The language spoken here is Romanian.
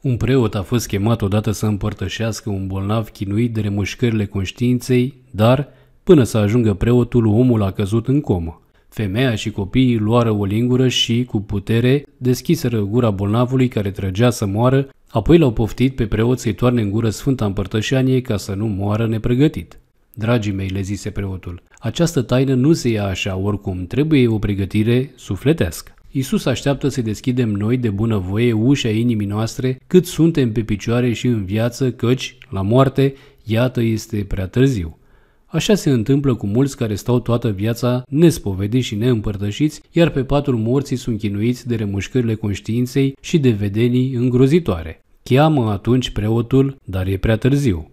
Un preot a fost chemat odată să împărtășească un bolnav chinuit de remușcările conștiinței, dar, până să ajungă preotul, omul a căzut în comă. Femeia și copiii luară o lingură și, cu putere, deschiseră gura bolnavului care trăgea să moară, apoi l-au poftit pe preot să-i toarne în gură Sfânta Împărtășanie ca să nu moară nepregătit. Dragii mei, le zise preotul, această taină nu se ia așa oricum, trebuie o pregătire sufletească. Isus așteaptă să deschidem noi de bunăvoie ușa inimii noastre cât suntem pe picioare și în viață, căci, la moarte, iată este prea târziu. Așa se întâmplă cu mulți care stau toată viața nespovediți și neîmpărtășiți, iar pe patul morții sunt chinuiți de remușcările conștiinței și de vedenii îngrozitoare. Cheamă atunci preotul, dar e prea târziu.